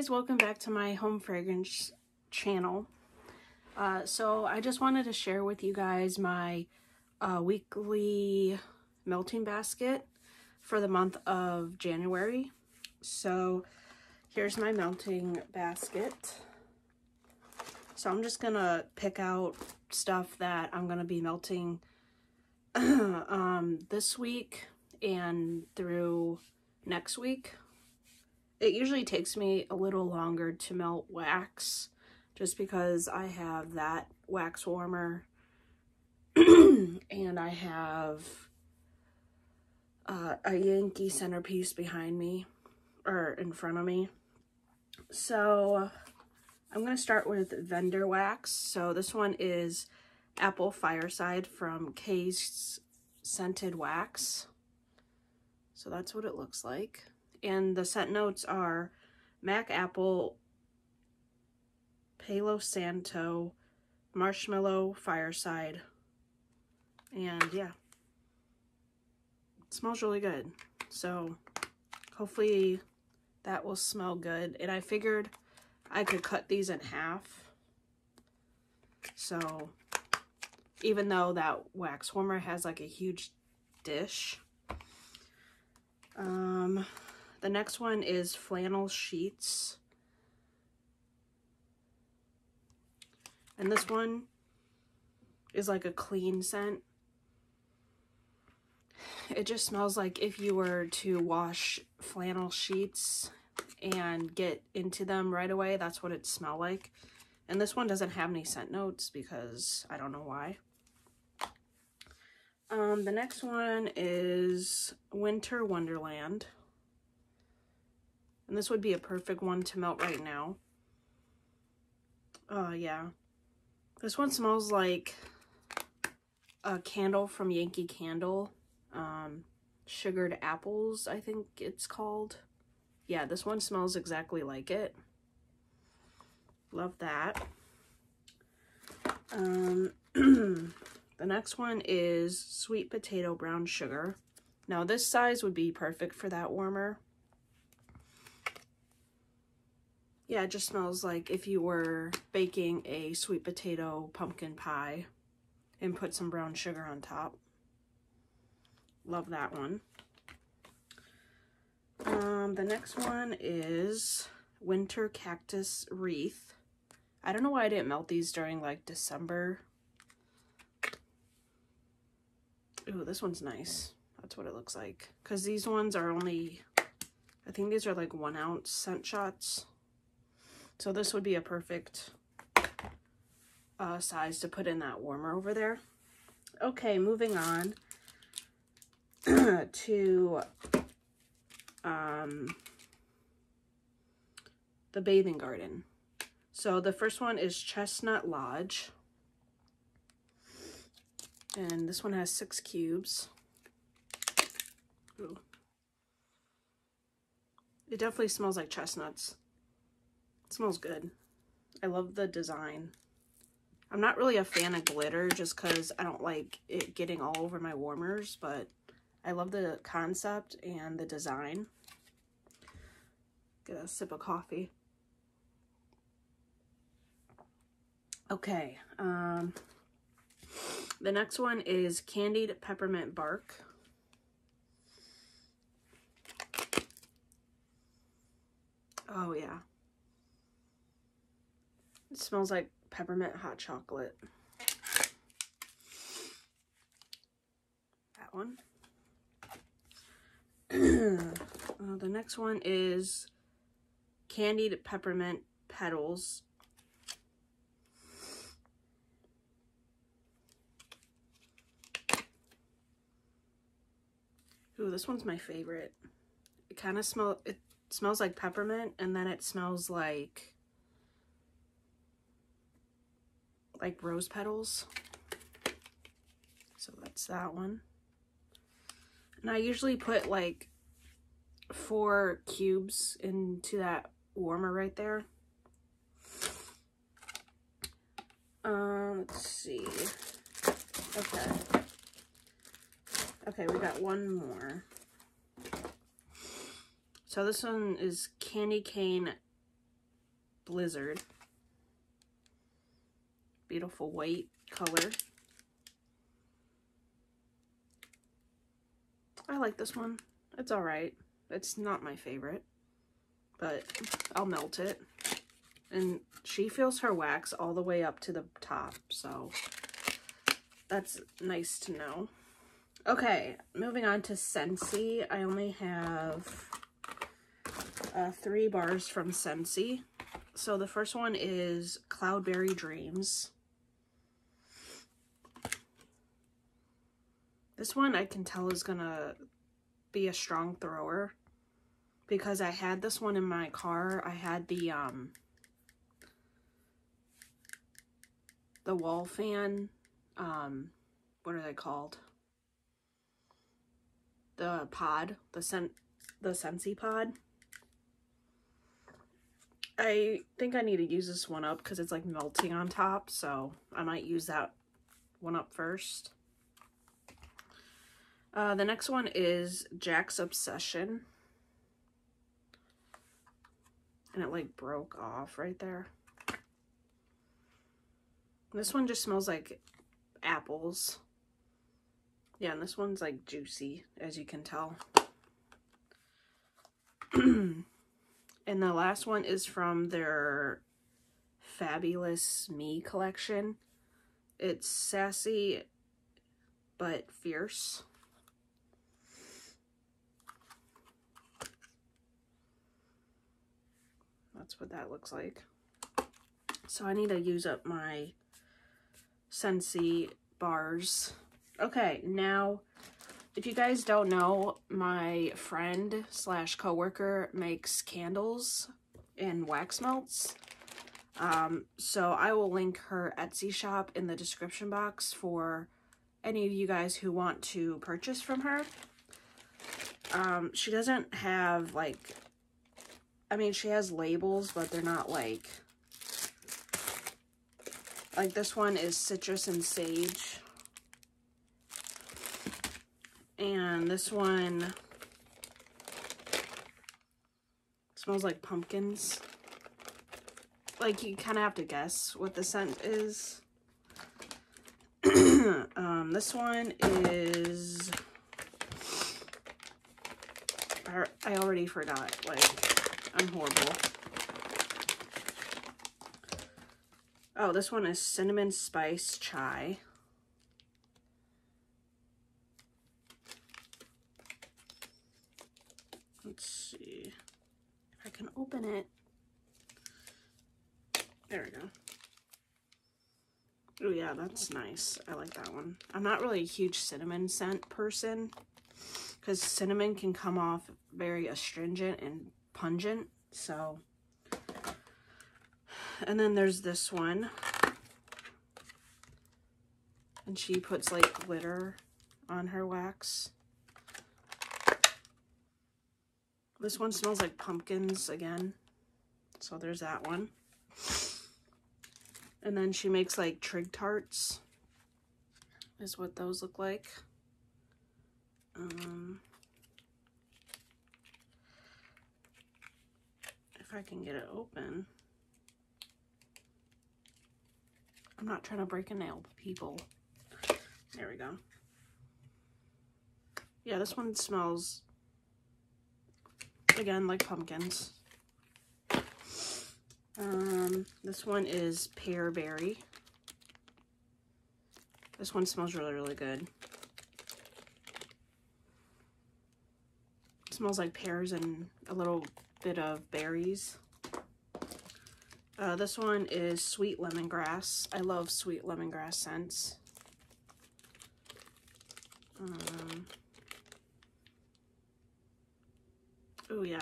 guys, welcome back to my home fragrance channel. Uh, so I just wanted to share with you guys my uh, weekly melting basket for the month of January. So here's my melting basket. So I'm just gonna pick out stuff that I'm gonna be melting um, this week and through next week. It usually takes me a little longer to melt wax just because I have that wax warmer and I have uh, a Yankee centerpiece behind me or in front of me. So I'm going to start with vendor wax. So this one is Apple Fireside from Kay's Scented Wax. So that's what it looks like and the scent notes are Mac Apple, Palo Santo, Marshmallow, Fireside, and yeah, it smells really good. So hopefully that will smell good. And I figured I could cut these in half. So even though that wax warmer has like a huge dish, um, the next one is Flannel Sheets. And this one is like a clean scent. It just smells like if you were to wash flannel sheets and get into them right away, that's what it smell like. And this one doesn't have any scent notes because I don't know why. Um, the next one is Winter Wonderland. And this would be a perfect one to melt right now. Oh, uh, yeah. This one smells like a candle from Yankee Candle. Um, sugared apples, I think it's called. Yeah, this one smells exactly like it. Love that. Um, the next one is sweet potato brown sugar. Now this size would be perfect for that warmer. Yeah, it just smells like if you were baking a sweet potato pumpkin pie and put some brown sugar on top. Love that one. Um, the next one is Winter Cactus Wreath. I don't know why I didn't melt these during like December. Ooh, this one's nice. That's what it looks like. Because these ones are only, I think these are like one ounce scent shots. So this would be a perfect uh, size to put in that warmer over there. Okay, moving on to um, the bathing garden. So the first one is Chestnut Lodge. And this one has six cubes. Ooh. It definitely smells like chestnuts. It smells good. I love the design. I'm not really a fan of glitter just because I don't like it getting all over my warmers, but I love the concept and the design. Get a sip of coffee. Okay, um, the next one is Candied Peppermint Bark. Oh, yeah. It smells like peppermint hot chocolate. That one. uh, the next one is candied peppermint petals. Ooh, this one's my favorite. It kind of smell it smells like peppermint and then it smells like like rose petals. So that's that one. And I usually put like four cubes into that warmer right there. Um, let's see. Okay. Okay, we got one more. So this one is Candy Cane Blizzard. Beautiful white color. I like this one. It's alright. It's not my favorite, but I'll melt it. And she feels her wax all the way up to the top, so that's nice to know. Okay, moving on to Scentsy. I only have uh, three bars from Scentsy. So the first one is Cloudberry Dreams. This one I can tell is gonna be a strong thrower because I had this one in my car. I had the um the wall fan um what are they called? The pod, the scent the Scentsy pod. I think I need to use this one up because it's like melting on top, so I might use that one up first. Uh, the next one is Jack's Obsession. And it like broke off right there. This one just smells like apples. Yeah, and this one's like juicy, as you can tell. and the last one is from their Fabulous Me collection. It's sassy but fierce. That's what that looks like. So I need to use up my Scentsy bars. Okay, now, if you guys don't know, my friend slash coworker makes candles and wax melts. Um, so I will link her Etsy shop in the description box for any of you guys who want to purchase from her. Um, she doesn't have like I mean, she has labels, but they're not like... Like this one is citrus and sage. And this one smells like pumpkins. Like you kind of have to guess what the scent is. um, this one is... I already forgot, like... I'm horrible. Oh, this one is Cinnamon Spice Chai. Let's see if I can open it. There we go. Oh yeah, that's nice. I like that one. I'm not really a huge cinnamon scent person because cinnamon can come off very astringent and pungent. So, and then there's this one. And she puts like glitter on her wax. This one smells like pumpkins again. So there's that one. And then she makes like trig tarts. Is what those look like. Um, if I can get it open. I'm not trying to break a nail, people. There we go. Yeah, this one smells, again, like pumpkins. Um, this one is pear berry. This one smells really, really good. It smells like pears and a little bit of berries. Uh, this one is sweet lemongrass. I love sweet lemongrass scents. Um, oh yeah.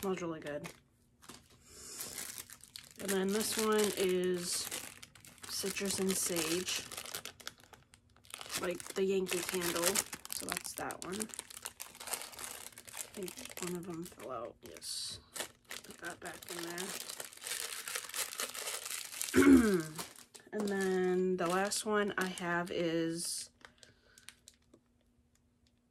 Smells really good. And then this one is citrus and sage. Like the Yankee candle. So that's that one think one of them fell out. Yes. Put that back in there. and then the last one I have is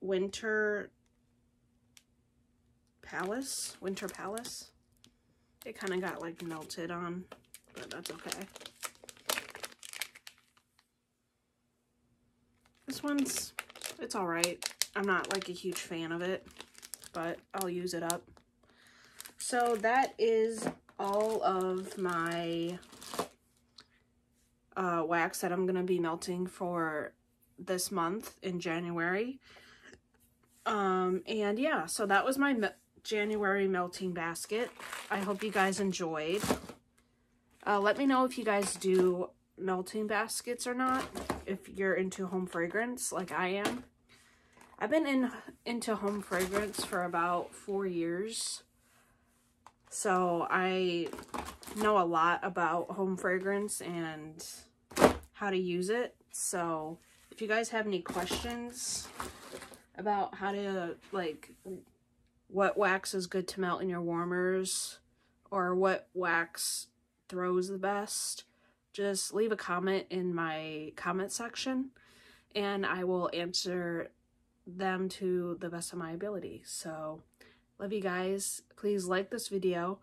Winter Palace. Winter Palace. It kind of got like melted on, but that's okay. This one's, it's all right. I'm not like a huge fan of it, but I'll use it up. So that is all of my uh, wax that I'm going to be melting for this month in January. Um, and yeah, so that was my me January melting basket. I hope you guys enjoyed. Uh, let me know if you guys do melting baskets or not, if you're into home fragrance like I am. I've been in into home fragrance for about four years. So I know a lot about home fragrance and how to use it. So if you guys have any questions about how to like what wax is good to melt in your warmers or what wax throws the best, just leave a comment in my comment section and I will answer them to the best of my ability. So, love you guys. Please like this video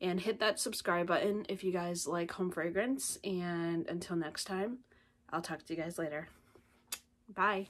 and hit that subscribe button if you guys like home fragrance. And until next time, I'll talk to you guys later. Bye.